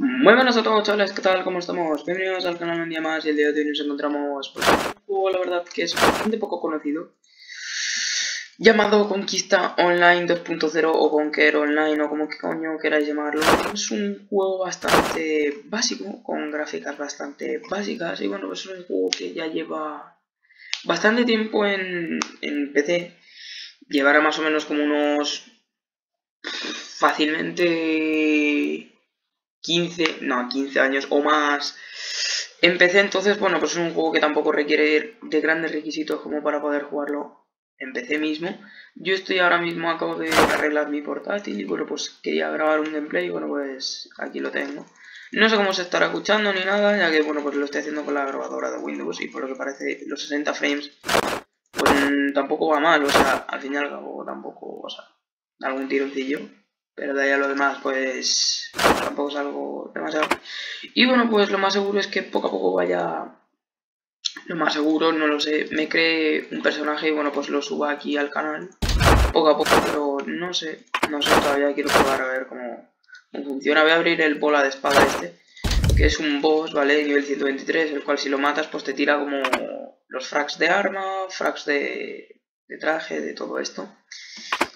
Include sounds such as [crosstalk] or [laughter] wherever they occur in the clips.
Muy buenas a todos chavales, ¿qué tal? ¿Cómo estamos? Bienvenidos al canal un día más y el día de hoy nos encontramos pues, un juego, la verdad, que es bastante poco conocido llamado Conquista Online 2.0 o Conquer Online o como que coño queráis llamarlo. Es un juego bastante básico, con gráficas bastante básicas y bueno, pues es un juego que ya lleva bastante tiempo en, en PC. Llevará más o menos como unos fácilmente 15, no, 15 años o más. Empecé entonces, bueno, pues es un juego que tampoco requiere de grandes requisitos como para poder jugarlo en PC mismo. Yo estoy ahora mismo, acabo de arreglar mi portátil y bueno, pues quería grabar un gameplay y bueno, pues aquí lo tengo. No sé cómo se estará escuchando ni nada, ya que bueno, pues lo estoy haciendo con la grabadora de Windows y por lo que parece los 60 frames pues tampoco va mal, o sea, al fin y al cabo tampoco, o sea, algún tironcillo. Pero de ahí a lo demás, pues tampoco es algo demasiado. Y bueno, pues lo más seguro es que poco a poco vaya... Lo más seguro, no lo sé, me cree un personaje y bueno, pues lo suba aquí al canal. Poco a poco, pero no sé, no sé, todavía quiero probar a ver cómo, funciona. Voy a abrir el bola de espada este, que es un boss, ¿vale? Nivel 123, el cual si lo matas, pues te tira como los frags de arma, frags de, de traje, de todo esto.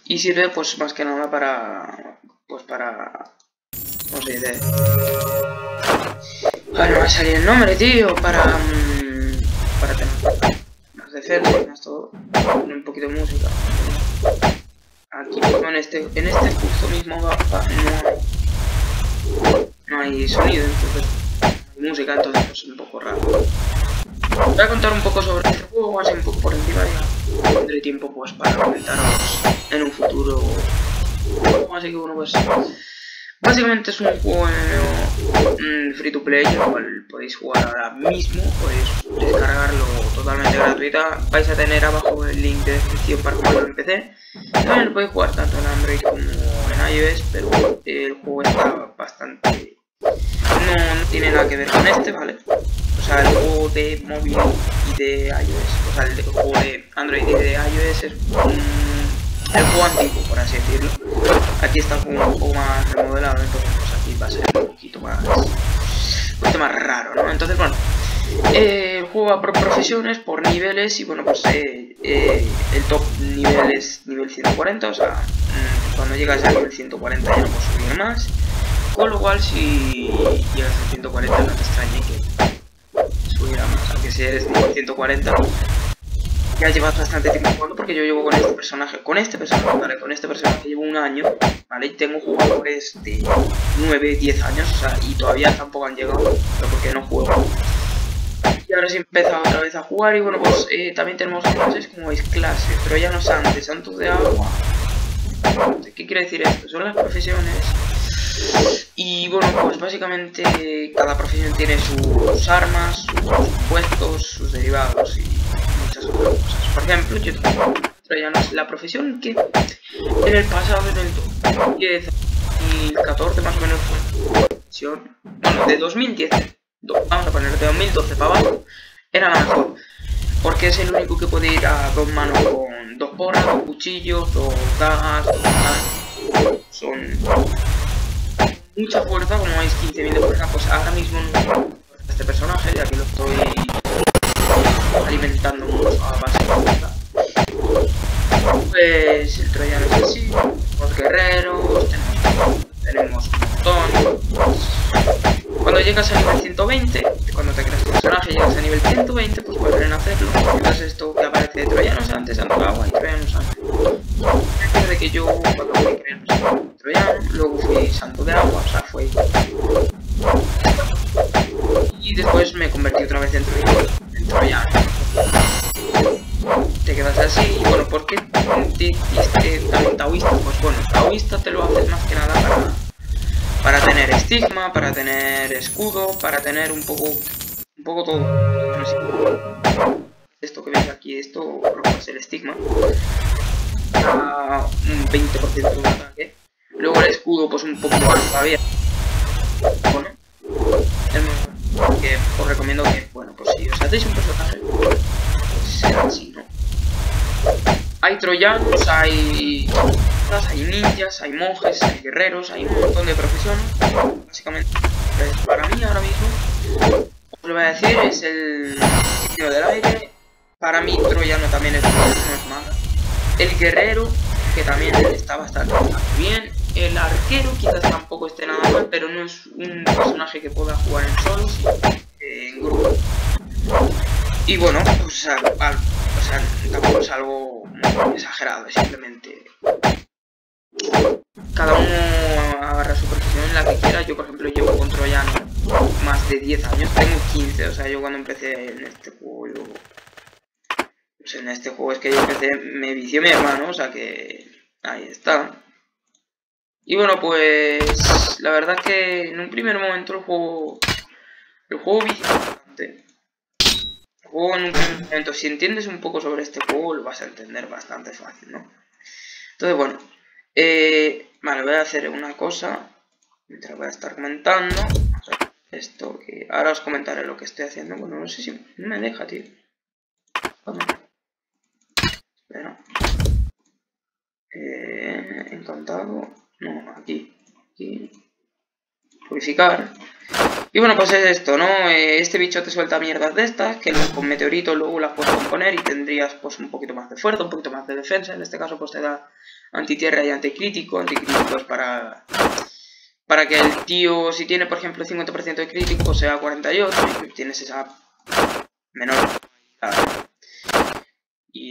Y sirve pues más que nada para... Pues para... No sé, de... Vale, va a salir el nombre, tío, para... Mm, para tener más defensa, más todo. Un poquito de música. Aquí mismo en este, en este justo mismo no hay... No hay sonido, entonces... música, entonces es un poco raro. Voy a contar un poco sobre juego, así un poco por encima ya. Tendré tiempo pues para comentaros en un futuro. Así que bueno, pues básicamente es un juego mm, free to play, el cual podéis jugar ahora mismo, podéis descargarlo totalmente gratuita. Vais a tener abajo el link de descripción para jugarlo en PC. También lo podéis jugar tanto en Android como en iOS, pero el juego está bastante... No, no tiene nada que ver con este, ¿vale? O sea, el juego de móvil de iOS, o sea, el juego de Android y de iOS es un el juego antiguo, por así decirlo. Aquí está un poco más remodelado, entonces pues aquí va a ser un poquito más, un poquito más raro, ¿no? Entonces, bueno, eh, va por profesiones, por niveles, y bueno, pues eh, eh, el top nivel es nivel 140, o sea, mm, cuando llegas al nivel 140 ya no puedes subir más. Con lo cual, si llegas al 140 no te extrañe que si eres nivel 140 ya llevas bastante tiempo jugando porque yo llevo con este personaje, con este personaje, ¿vale? Con este personaje llevo un año, ¿vale? Y tengo jugadores de 9, 10 años, o sea, y todavía tampoco han llegado, pero porque no juego. Y ahora sí he empezado otra vez a jugar y bueno, pues eh, también tenemos clases como veis clases, pero ya no antes, santos de agua. ¿Qué quiere decir esto? Son las profesiones bueno, pues básicamente cada profesión tiene sus armas, sus puestos, sus derivados y por ejemplo, yo es la profesión que en el pasado, en el 2010 y 14 más o menos fue profesión, bueno, de 2010, vamos a poner de 2012 para abajo, era la mejor. Porque es el único que puede ir a dos manos con dos porras, dos cuchillos, dos dagas, dos Son mucha fuerza, como veis 15.000 de fuerza, pues ahora mismo no este personaje, ya que lo estoy alimentando mucho a base de Pues el troyano es así, los guerreros, tenemos, un montón. Cuando llegas a nivel 120, cuando te creas tu personaje llegas a nivel 120, pues pueden hacerlo. Entonces esto que aparece de troyanos antes, agua y troyanos antes. De que yo cuando creé el troyano, luego fui santo de agua, o sea, fue... Y después me convertí otra vez en troyano. En troyano te quedas así, y bueno, ¿por qué diste también taoísta? Pues bueno, taoísta te lo haces más que nada para, tener estigma, para tener escudo, para tener un poco, un poco todo. esto que veis aquí, esto que es el estigma. Un 20% de ataque. Luego el escudo, pues un poco más todavía. Bueno, que os recomiendo que, bueno, pues si os hacéis un personaje, hay troyanos, hay... hay ninjas, hay monjes, hay guerreros, hay un montón de profesiones, básicamente. Entonces, para mí ahora mismo, os lo voy a decir, es el signo del aire. Para mí, Troyano también es, no es. El guerrero, que también está bastante bien. El arquero quizás tampoco esté nada mal, pero no es un personaje que pueda jugar en solo, en grupo. Y bueno, pues, tampoco es algo exagerado, simplemente cada uno agarra su profesión en la que quiera. Yo, por ejemplo, llevo con Troyano más de 10 años, tengo 15, o sea, yo cuando empecé en este juego, pues en este juego es que yo empecé, me vició mi hermano, o sea que ahí está. Y bueno, pues la verdad es que en un primer momento el juego, el juego bastante. El juego en un primer momento, si entiendes un poco sobre este juego, lo vas a entender bastante fácil, ¿no? Entonces, bueno, eh, vale, voy a hacer una cosa, mientras voy a estar comentando, esto que ahora os comentaré lo que estoy haciendo, bueno, no sé si me deja, tío. Espera. Eh, encantado. No, aquí. Aquí. Purificar. Y bueno, pues es esto, ¿no? Eh, este bicho te suelta mierdas de estas, que con meteoritos luego las puedes componer y tendrías pues un poquito más de fuerza, un poquito más de defensa. En este caso pues te da antitierra y anticrítico. Anticrítico es para, para que el tío, si tiene por ejemplo 50% de crítico, pues sea 48 y tienes esa menor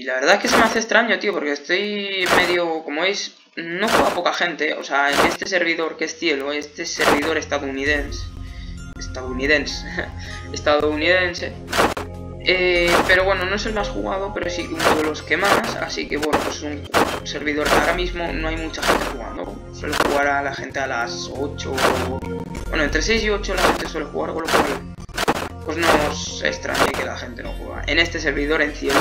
y la verdad es que se me hace extraño, tío, porque estoy medio, como veis, no juega poca gente. O sea, en este servidor que es cielo, este servidor estadounidense. Estadounidense. [laughs] estadounidense. Eh, pero bueno, no es el más jugado, pero sí uno de los que más. Así que bueno, pues es un servidor que ahora mismo no hay mucha gente jugando. Suele jugar a la gente a las 8. Bueno, entre 6 y 8 la gente suele jugar, con lo cual pues no os extrañe que la gente no juega. En este servidor en cielo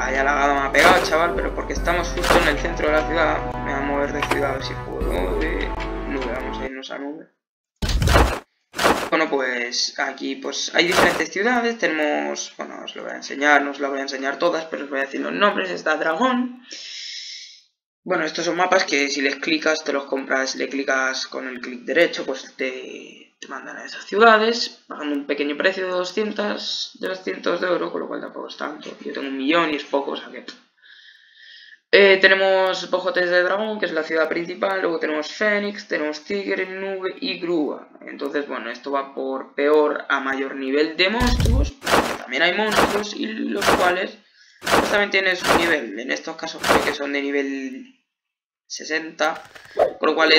Vaya lagado me ha pegado, chaval, pero porque estamos justo en el centro de la ciudad. Me voy a mover de ciudad a ver si puedo. De nube, vamos a irnos a nube. Bueno, pues aquí pues hay diferentes ciudades. Tenemos, bueno, os lo voy a enseñar, no os lo voy a enseñar todas, pero os voy a decir los nombres. Está Dragón. Bueno, estos son mapas que si les clicas, te los compras, le clicas con el clic derecho, pues te mandan a esas ciudades, pagando un pequeño precio de 200, de 200 de oro, con lo cual tampoco es tanto. Yo tengo un millón y es poco, o sea que... Eh, tenemos Bojotes de Dragón, que es la ciudad principal, luego tenemos Fénix, tenemos Tigre, Nube y Grúa. Entonces, bueno, esto va por peor a mayor nivel de monstruos, también hay monstruos y los cuales pues también tienen su nivel. En estos casos creo que son de nivel 60, por lo cual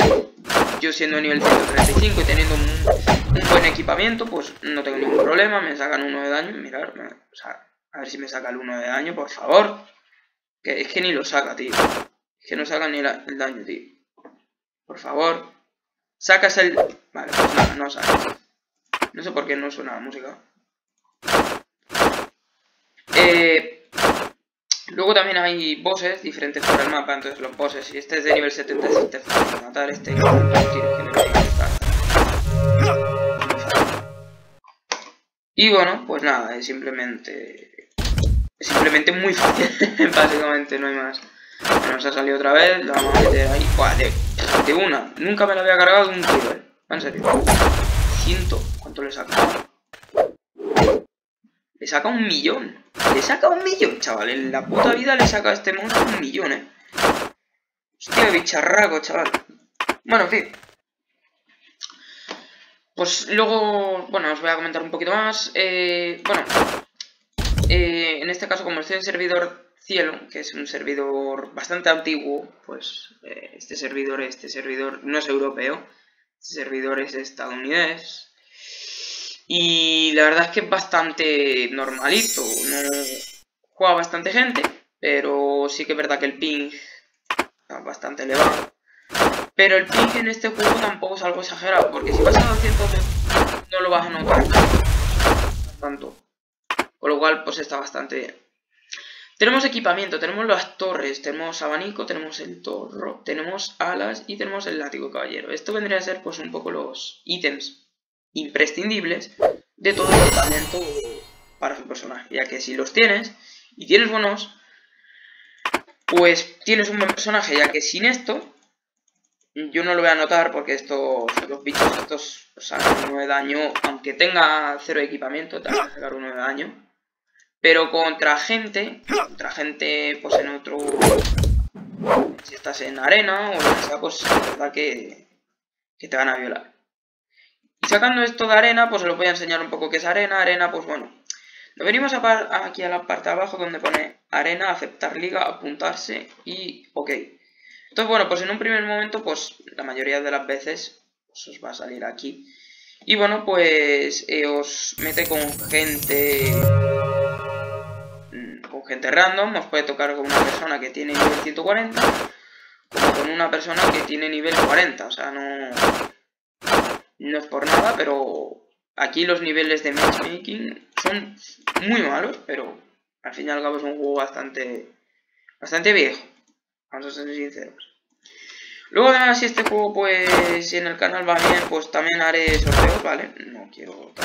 yo siendo nivel 135 y teniendo un, buen equipamiento, pues no tengo ningún problema, me sacan uno de daño, mirar, a ver si me saca el uno de daño, por favor. Que es que ni lo saca, tío. Es que no saca ni el daño, tío. Por favor. Sacas el... Vale, pues nada, no saca. No sé por qué no suena la música. Eh, Luego también hay bosses diferentes por el mapa, entonces los bosses, si este es de nivel 77 te fácil matar, este le Y bueno, pues nada, es simplemente... Es simplemente muy fácil, [laughs] básicamente, no hay más. Nos ha salido otra vez, la vamos a meter ahí. Buah, de, una. Nunca me la había cargado un tiro, eh. En serio. Ciento. ¿Cuánto le saca? Le saca un millón. Le saca un millón, chaval. En la puta vida le saca a este monstruo un millón, eh. Hostia, bicharraco, chaval. Bueno, en fin. Pues luego, bueno, os voy a comentar un poquito más. Eh, bueno, eh, en este caso, como estoy en servidor cielo, que es un servidor bastante antiguo, pues eh, este servidor, este servidor no es europeo, este servidor es estadounidense. Y la verdad es que es bastante normalito. No juega bastante gente, pero sí que es verdad que el ping está bastante elevado. Pero el ping en este juego tampoco es algo exagerado, porque si vas a 200 no lo vas a notar tanto. Con lo cual, pues está bastante bien. Tenemos equipamiento, tenemos las torres, tenemos abanico, tenemos el torro, tenemos alas y tenemos el látigo caballero. Esto vendría a ser pues un poco los ítems imprescindibles de todo el talento para su personaje, ya que si los tienes y tienes buenos, pues tienes un buen personaje, ya que sin esto, yo no lo voy a notar porque estos, los bichos estos sacan uno de daño, aunque tenga cero equipamiento, te van a sacar uno de daño. Pero contra gente, contra gente pues en otro... Si estás en arena o lo que sea, pues es verdad que te van a violar. Y sacando esto de arena, pues os lo voy a enseñar un poco qué es arena. Arena, pues bueno, nos venimos aquí a la parte de abajo donde pone arena, aceptar liga, apuntarse y ok. Entonces, bueno, pues en un primer momento, pues la mayoría de las veces pues, os va a salir aquí. Y bueno, pues eh, os mete con gente... Mm, con gente random, os puede tocar con una persona que tiene nivel 140 como con una persona que tiene nivel 40, o sea, no... No es por nada, pero aquí los niveles de matchmaking son muy malos, pero al fin y al cabo es un juego bastante, bastante viejo. Vamos a ser sinceros. Luego además si este juego pues si en el canal va bien pues también haré sorteos, ¿vale? No quiero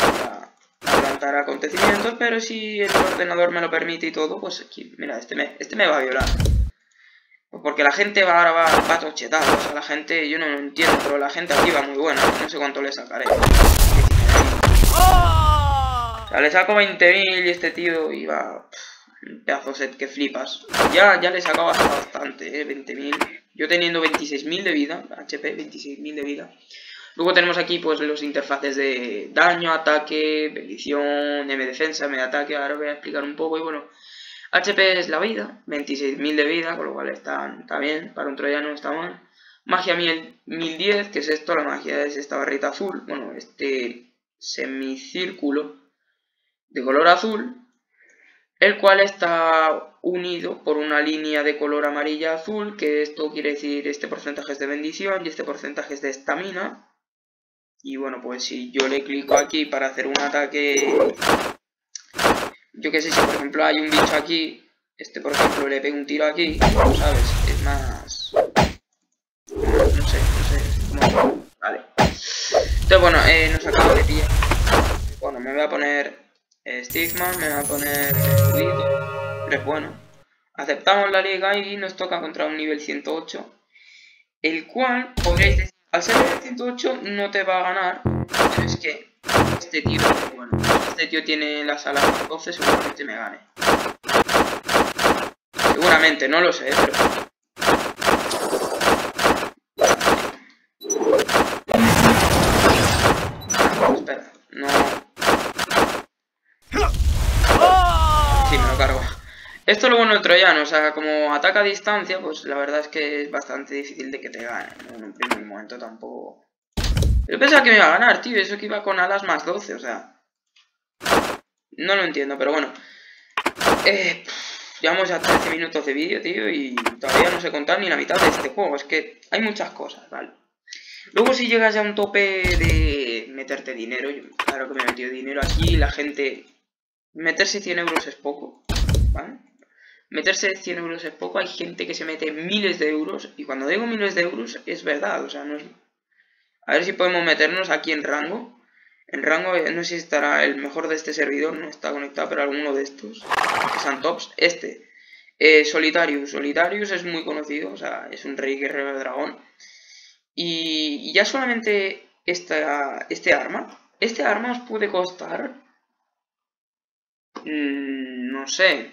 adelantar acontecimientos, pero si el ordenador me lo permite y todo, pues aquí, mira, este me, este me va a violar. Porque la gente va, ahora va, va tochetada, o sea, la gente, yo no lo entiendo, pero la gente aquí va muy buena, no sé cuánto le sacaré. O sea, le saco 20.000 y este tío iba... Un pedazo set que flipas. Ya, ya le sacaba bastante, ¿eh? 20.000. Yo teniendo 26.000 de vida, HP, 26.000 de vida. Luego tenemos aquí pues los interfaces de daño, ataque, bendición, M defensa, M de ataque. Ahora voy a explicar un poco y bueno... HP es la vida, 26.000 de vida, con lo cual está, está bien, para un troyano está mal. Magia 1010, que es esto, la magia es esta barrita azul, bueno, este semicírculo de color azul, el cual está unido por una línea de color amarilla azul, que esto quiere decir este porcentaje es de bendición y este porcentaje es de estamina. Y bueno, pues si yo le clico aquí para hacer un ataque, yo que sé, si por ejemplo hay un bicho aquí, este por ejemplo le pego un tiro aquí, ¿sabes? Es más... No sé, no sé, como... Vale. Entonces bueno, eh, nos acaba de pillar. Bueno, me voy a poner Stigma, me va a poner Ruido, pero bueno. Aceptamos la liga y nos toca contra un nivel 108, el cual, podréis decir, al ser nivel 108 no te va a ganar, pero es que este tío, bueno, este tío tiene la sala 12, seguramente me gane. Seguramente, no lo sé, pero... Espera, no... Esto es lo bueno del troyano, o sea, como ataca a distancia, pues la verdad es que es bastante difícil de que te gane. En un primer momento tampoco... Yo pensaba que me iba a ganar, tío, eso que iba con alas más 12, o sea... No lo entiendo, pero bueno. Eh, llevamos ya 13 minutos de vídeo, tío, y todavía no sé contar ni la mitad de este juego. Es que hay muchas cosas, ¿vale? Luego si llegas ya a un tope de meterte dinero, claro que me he metido dinero aquí, la gente... Meterse 100 euros es poco, ¿vale? meterse 100 euros es poco, hay gente que se mete miles de euros, y cuando digo miles de euros es verdad, o sea, no es... A ver si podemos meternos aquí en rango. En rango, eh, no sé si estará el mejor de este servidor, no está conectado, pero alguno de estos, que son tops. Este, eh, Solitarius. Solitarius es muy conocido, o sea, es un rey guerrero de dragón. Y, ya solamente esta, este arma, este arma os puede costar... Mmm, no sé,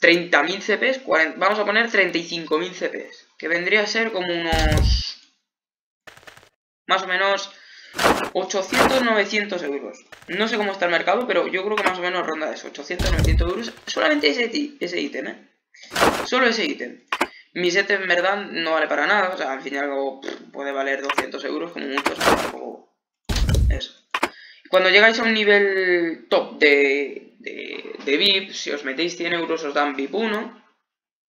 30.000 CPs, vamos a poner 35.000 CPs, que vendría a ser como unos, más o menos, 800-900 euros. No sé cómo está el mercado, pero yo creo que más o menos ronda eso, 800-900 euros, solamente ese, ítem, ¿eh? Solo ese ítem. Mi set en verdad no vale para nada, o sea, al fin y al cabo puede valer 200 euros como mucho, o eso. Cuando llegáis a un nivel top de de, VIP, si os metéis 100 euros os dan VIP 1,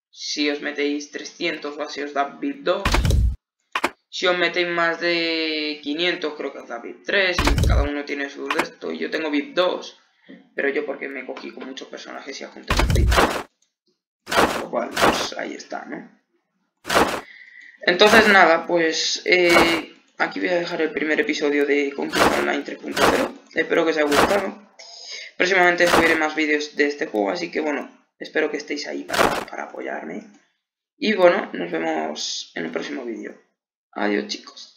si os metéis 300 o así os da VIP 2, si os metéis más de 500 creo que os da VIP 3 y cada uno tiene su resto y yo tengo VIP 2, pero yo porque me cogí con muchos personajes y junté los VIP. Lo cual, pues ahí está, ¿no? Entonces nada, pues eh, aquí voy a dejar el primer episodio de Conquista Online 3.0. Espero que os haya gustado. Próximamente subiré más vídeos de este juego, así que bueno, espero que estéis ahí para, para apoyarme. Y bueno, nos vemos en el próximo vídeo. Adiós chicos.